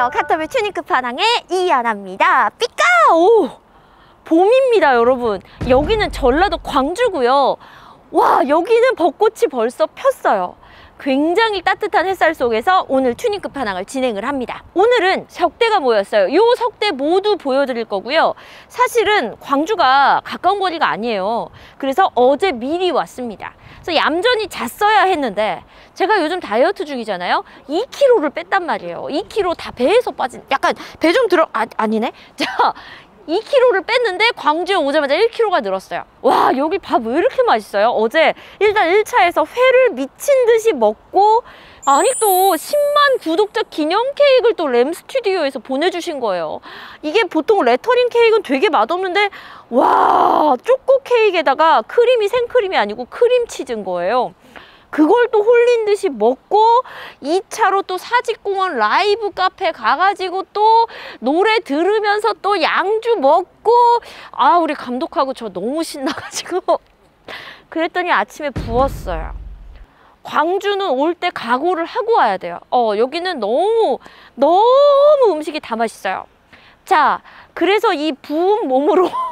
안녕하세요. 카터빌 튜닝 끝판왕의 이하나입니다. 삐까! 오! 봄입니다, 여러분. 여기는 전라도 광주고요. 와, 여기는 벚꽃이 벌써 폈어요. 굉장히 따뜻한 햇살 속에서 오늘 튜닝 끝판왕을 진행을 합니다. 오늘은 석대가 모였어요. 이 석대 모두 보여드릴 거고요. 사실은 광주가 가까운 거리가 아니에요. 그래서 어제 미리 왔습니다. 그래서 얌전히 잤어야 했는데 제가 요즘 다이어트 중이잖아요. 2kg를 뺐단 말이에요. 2kg 다 배에서 빠진 약간 배 좀 들어 아, 아니네. 자 2kg를 뺐는데 광주에 오자마자 1kg가 늘었어요. 와 여기 밥 왜 이렇게 맛있어요? 어제 일단 1차에서 회를 미친 듯이 먹고 아니 또 10만 구독자 기념 케이크를 또 램 스튜디오에서 보내주신 거예요. 이게 보통 레터링 케이크는 되게 맛없는데 와 초코 케이크에다가 크림이 생크림이 아니고 크림치즈인 거예요. 그걸 또 홀린 듯이 먹고 2차로 또 사직공원 라이브 카페 가가지고 또 노래 들으면서 또 양주 먹고 아 우리 감독하고 저 너무 신나가지고 그랬더니 아침에 부었어요. 광주는 올 때 각오를 하고 와야 돼요. 어 여기는 너무 너무 음식이 다 맛있어요. 자 그래서 이 부은 몸으로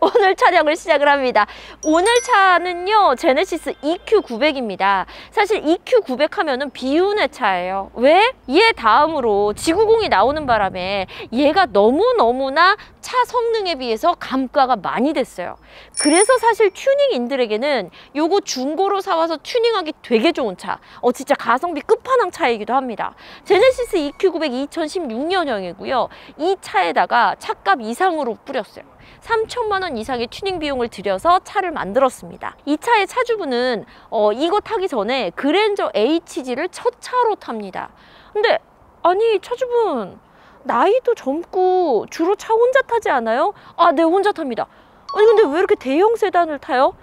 오늘 촬영을 시작을 합니다. 오늘 차는요 제네시스 EQ900입니다. 사실 EQ900 하면은 비운의 차예요. 왜? 얘 다음으로 지구공이 나오는 바람에 얘가 너무너무나 차 성능에 비해서 감가가 많이 됐어요. 그래서 사실 튜닝인들에게는 요거 중고로 사와서 튜닝하기 되게 좋은 차. 어 진짜 가성비 끝판왕 차이기도 합니다. 제네시스 EQ900 2016년형이고요. 이 차에다가 차값 이상으로 뿌렸어요. 3천만 원 이상의 튜닝 비용을 들여서 차를 만들었습니다. 이 차의 차주분은 어, 이거 타기 전에 그랜저 HG를 첫 차로 탑니다. 근데 아니 차주분 나이도 젊고 주로 차 혼자 타지 않아요? 아, 네, 혼자 탑니다. 아니, 근데 왜 이렇게 대형 세단을 타요?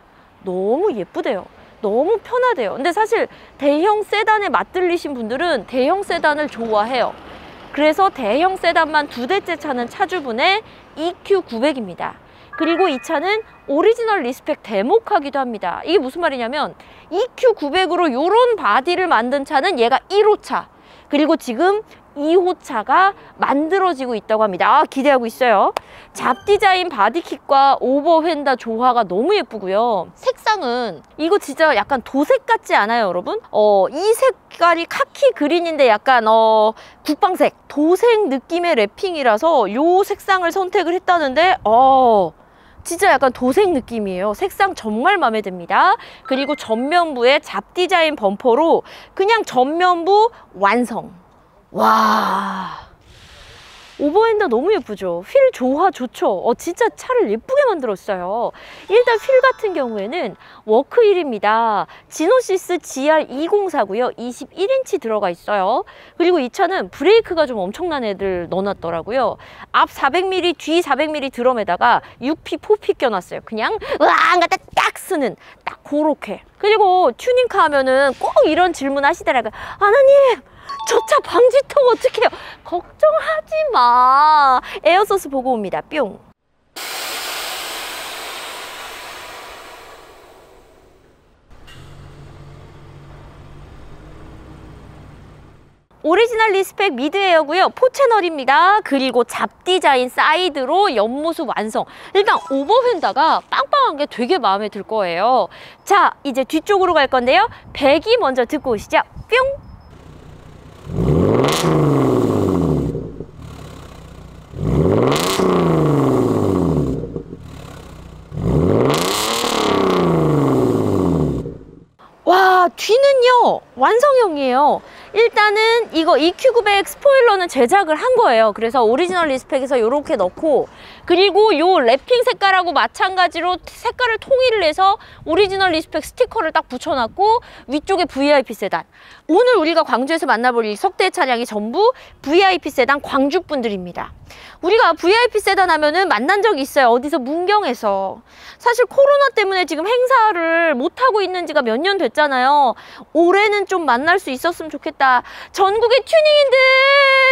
너무 예쁘대요. 너무 편하대요. 근데 사실 대형 세단에 맞들리신 분들은 대형 세단을 좋아해요. 그래서 대형 세단만 두 대째 차는 차주분의 EQ900입니다. 그리고 이 차는 오리지널 리스펙 demo car기도 합니다. 이게 무슨 말이냐면 EQ900으로 이런 바디를 만든 차는 얘가 1호차. 그리고 지금 2호차가 만들어지고 있다고 합니다. 아, 기대하고 있어요. 잡 디자인 body kit과 over fender 조화가 너무 예쁘고요. 색상은 이거 진짜 약간 도색 같지 않아요, 여러분? 어, 이 색깔이 카키 그린인데 약간 어, 국방색, 도색 느낌의 wrapping이라서 이 색상을 선택을 했다는데 어, 진짜 약간 도색 느낌이에요. 색상 정말 마음에 듭니다. 그리고 전면부에 잡 디자인 범퍼로 그냥 전면부 완성. 와. over fender 너무 예쁘죠? 휠 조화 좋죠? 어 진짜 차를 예쁘게 만들었어요. 일단 휠 같은 경우에는 Work휠입니다. 그노시스 GR204고요. 21인치 들어가 있어요. 그리고 이 차는 브레이크가 좀 엄청난 애들 넣어놨더라고요. 앞 400mm 뒤 400mm 드럼에다가 6P 4P 껴놨어요. 그냥 으앙 갖다 딱 쓰는 딱 그렇게. 그리고 튜닝카 하면은 꼭 이런 질문 하시더라고요 하나님 저차 방지턱 어떡해요? 걱정하지 마. 에어소스 보고 옵니다. 뿅. 오리지널 리스펙 미드에어고요. four channel입니다. 그리고 잡 디자인 사이드로 옆모습 완성. 일단 오버휀다가 빵빵한 게 되게 마음에 들 거예요. 자, 이제 뒤쪽으로 갈 건데요. 배기 먼저 듣고 오시죠. 뿅! 와 뒤는요 완성형이에요 일단은 이거 EQ900 스포일러는 제작을 한 거예요. 그래서 오리지널 리스펙에서 이렇게 넣고 그리고 요 wrapping 색깔하고 마찬가지로 색깔을 통일을 해서 오리지널 리스펙 스티커를 딱 붙여놨고 위쪽에 VIP 세단. 오늘 우리가 광주에서 만나볼 이 석대 차량이 전부 VIP 세단 광주 분들입니다. 우리가 VIP 세단 하면은 만난 적이 있어요. 어디서? 문경에서. 사실 코로나 때문에 지금 행사를 못하고 있는 지가 몇 년 됐잖아요. 올해는 좀 만날 수 있었으면 좋겠다 전국의 튜닝인들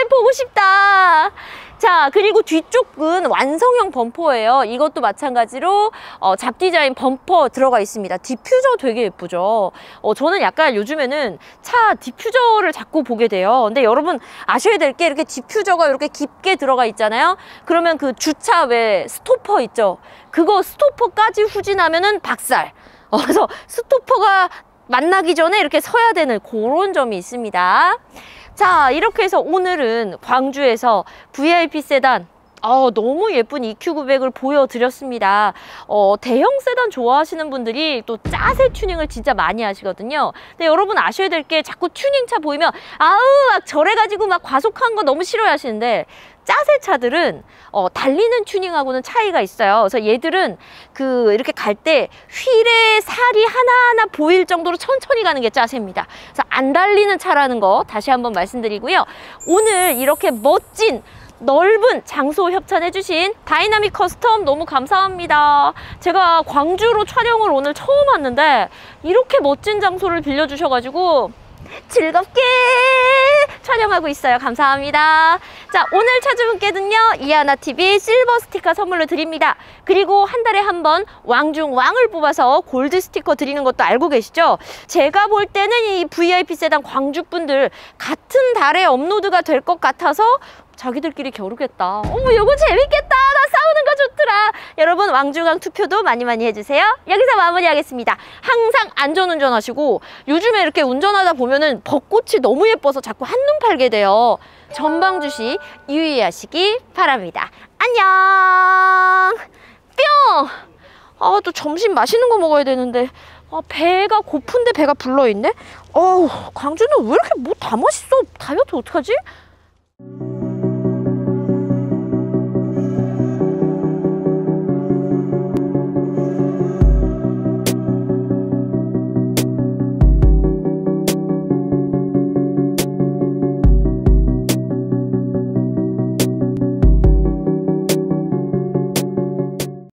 보고 싶다 자, 그리고 뒤쪽은 완성형 범퍼예요. 이것도 마찬가지로 어, 잡 디자인 범퍼 들어가 있습니다. 디퓨저 되게 예쁘죠. 어, 저는 약간 요즘에는 차 디퓨저를 자꾸 보게 돼요. 근데 여러분 아셔야 될 게 이렇게 디퓨저가 이렇게 깊게 들어가 있잖아요. 그러면 그 주차 외 스토퍼 있죠. 그거 스토퍼까지 후진하면은 박살. 어, 그래서 스토퍼가 만나기 전에 이렇게 서야 되는 그런 점이 있습니다. 자, 이렇게 해서 오늘은 광주에서 VIP 세단 어, 너무 예쁜 EQ900을 보여드렸습니다. 어, 대형 세단 좋아하시는 분들이 또 짜세 튜닝을 진짜 많이 하시거든요. 근데 여러분 아셔야 될 게 자꾸 튜닝차 보이면 아우 막 저래가지고 막 과속한 거 너무 싫어하시는데 짜세 차들은 어, 달리는 튜닝하고는 차이가 있어요. 그래서 얘들은 그 이렇게 갈 때 휠에 살이 하나하나 보일 정도로 천천히 가는 게 짜세입니다. 그래서 안 달리는 차라는 거 다시 한번 말씀드리고요. 오늘 이렇게 멋진 넓은 장소 협찬해주신 다이나믹 커스텀 너무 감사합니다. 제가 광주로 촬영을 오늘 처음 왔는데 이렇게 멋진 장소를 빌려주셔가지고 즐겁게 촬영하고 있어요. 감사합니다. 자, 오늘 찾은 분께는요, 이하나TV 실버 스티커 선물로 드립니다. 그리고 한 달에 한 번 왕중 왕을 뽑아서 골드 스티커 드리는 것도 알고 계시죠? 제가 볼 때는 이 VIP 세단 광주 분들 같은 달에 업로드가 될 것 같아서 자기들끼리 겨루겠다. 어머, 이거 재밌겠다. 나 싸우는 거 좋더라. 여러분, 왕중왕 투표도 많이 많이 해주세요. 여기서 마무리하겠습니다. 항상 안전운전 하시고, 요즘에 이렇게 운전하다 보면은 벚꽃이 너무 예뻐서 자꾸 한눈 팔게 돼요. 전방주시 유의하시기 바랍니다. 안녕! 뿅! 아, 또 점심 맛있는 거 먹어야 되는데. 아, 배가 고픈데 배가 불러있네? 어우, 광주는 왜 이렇게 뭐 다 맛있어? 다이어트 어떡하지?